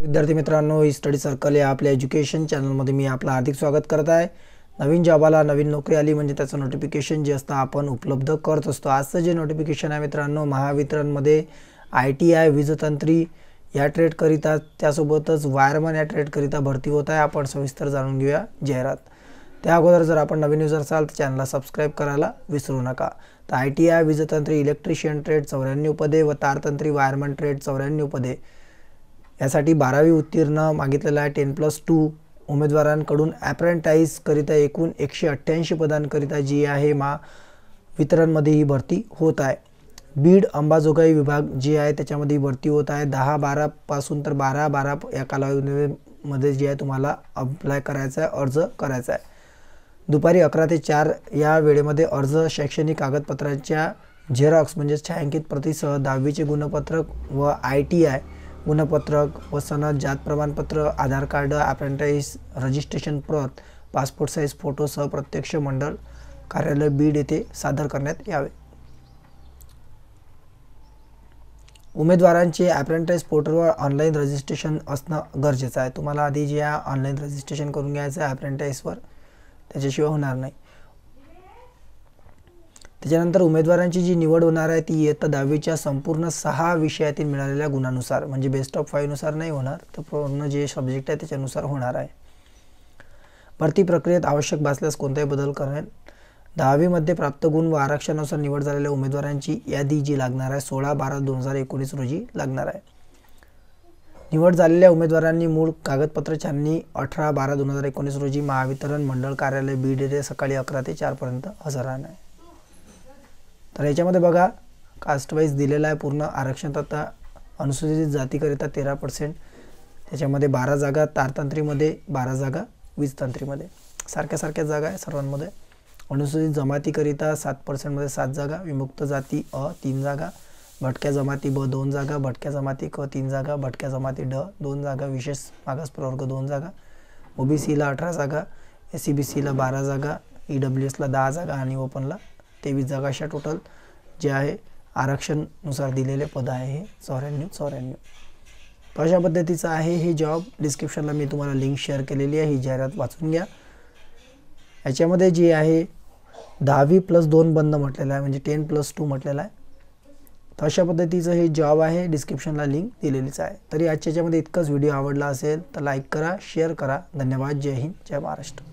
विद्यार्थी मित्रांनो ही study circle या आपल्या एज्युकेशन चॅनलमध्ये मी आपलं हार्दिक स्वागत करत आहे. नवीन जॉबाला नवीन नोकरी आली म्हणजे त्याचं नोटिफिकेशन जे असतं आपण उपलब्ध करत असतो. आजचं जे नोटिफिकेशन आहे मित्रांनो महावितरणमध्ये आय टी आय वीजतंत्री या ट्रेडकरिता त्यासोबतच वायरमन या ट्रेडकरिता भरती होत आहे. आपण सविस्तर जाणून घेऊया. जाहिरात त्या अगोदर जर आपण नवीन युजर असाल तर चॅनलला सबस्क्राईब करायला विसरू नका. तर आय टी आय वीजतंत्री इलेक्ट्रिशियन ट्रेड चौऱ्याण्णव पदे व तारतंत्री वायरमन ट्रेड चौऱ्याण्णव पदे. यासाठी बारावी उत्तीर्ण मागितलेला आहे. टेन प्लस टू उमेदवारांकडून ॲप्रेंटाईजकरिता एकूण एकशे अठ्ठ्याऐंशी पदांकरिता जी आहे मा वितरणमध्ये ही भरती होत आहे. बीड अंबाजोगाई विभाग जे आहे त्याच्यामध्ये ही भरती होत आहे. दहा बारापासून तर बारा बारा या कालावधीमध्ये जे आहे तुम्हाला अप्लाय करायचा आहे अर्ज करायचा आहे दुपारी अकरा ते चार या वेळेमध्ये अर्ज शैक्षणिक कागदपत्रांच्या झेरॉक्स म्हणजे छायांकित प्रतिसह दहावीचे गुणपत्रक व आय टी आय गुणपत्रक व सनद जात प्रमाणपत्र आधार कार्ड अप्रेंटाईस रजिस्ट्रेशन प्रत पासपोर्ट साईज फोटोसह प्रत्यक्ष मंडळ कार्यालय बीड येथे सादर करण्यात यावे. उमेदवारांचे ॲप्रेंटाईज पोर्टलवर ऑनलाईन रजिस्ट्रेशन असणं गरजेचं आहे. तुम्हाला आधी जे ऑनलाईन रजिस्ट्रेशन करून घ्यायचं आहे ॲप्रेंटाईजवर त्याच्याशिवाय होणार नाही. त्याच्यानंतर उमेदवारांची जी निवड होणार आहे ती इयत्ता दहावीच्या संपूर्ण सहा विषयातील मिळालेल्या गुणानुसार म्हणजे बेस्ट ऑफ फाईव्हनुसार नाही होणार तर पूर्ण जे सब्जेक्ट आहे त्याच्यानुसार होणार आहे. भरती प्रक्रियेत आवश्यक भासल्यास कोणताही बदल करेल दहावीमध्ये प्राप्त गुण व आरक्षणानुसार निवड झालेल्या उमेदवारांची यादी जी लागणार आहे सोळा बारा दोन हजार एकोणीस रोजी लागणार आहे. निवड झालेल्या उमेदवारांनी मूळ कागदपत्र छाननी अठरा बारा दोन हजार एकोणीस रोजी महावितरण मंडळ कार्यालय बीड येथे सकाळी अकरा ते चारपर्यंत हजर राहणार आहे. तर याच्यामध्ये बघा कास्टवाईज दिलेला दिलेलं आहे पूर्ण आरक्षण. आता अनुसूचित जातीकरिता तेरा पर्सेंट त्याच्यामध्ये बारा जागा तारतंत्रीमध्ये बारा जागा वीजतंत्रीमध्ये. सारख्या सारख्या जागा आहे सर्वांमध्ये. अनुसूचित जमातीकरिता सात पर्सेंटमध्ये सात जागा. विमुक्त जाती अ तीन जागा. भटक्या जमाती ब दोन जागा. भटक्या जमाती क तीन जागा. भटक्या जमाती ड दोन जागा. विशेष मागास प्रवर्ग दोन जागा. ओबीसीला अठरा जागा. एस सी बी सीला बारा जागा. ई डब्ल्यू एसला दहा जागा. आणि ओपनला तेवीस जागा अशा टोटल जे आहे आरक्षणनुसार दिलेले पद आहे हे. चौऱ्याण्णव चौऱ्याण्णव तर अशा पद्धतीचं आहे हे जॉब डिस्क्रिप्शनला मी तुम्हाला लिंक शेअर केलेली आहे. ही जाहिरात वाचून घ्या. याच्यामध्ये जी आहे दहावी प्लस दोन बंद म्हटलेलं आहे म्हणजे टेन प्लस टू म्हटलेलं आहे. तर अशा पद्धतीचं हे जॉब आहे. डिस्क्रिप्शनला लिंक दिलेलीच आहे. तरी आजच्या याच्यामध्ये इतकंच. व्हिडिओ आवडला असेल तर लाईक करा शेअर करा. धन्यवाद. जय हिंद. जय महाराष्ट्र.